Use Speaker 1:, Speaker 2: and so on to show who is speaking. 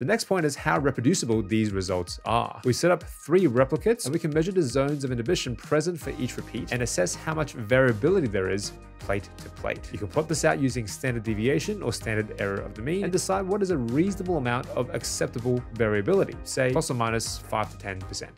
Speaker 1: The next point is how reproducible these results are. We set up three replicates and we can measure the zones of inhibition present for each repeat and assess how much variability there is plate to plate. You can plot this out using standard deviation or standard error of the mean and decide what is a reasonable amount of acceptable variability, say plus or minus 5 to 10%.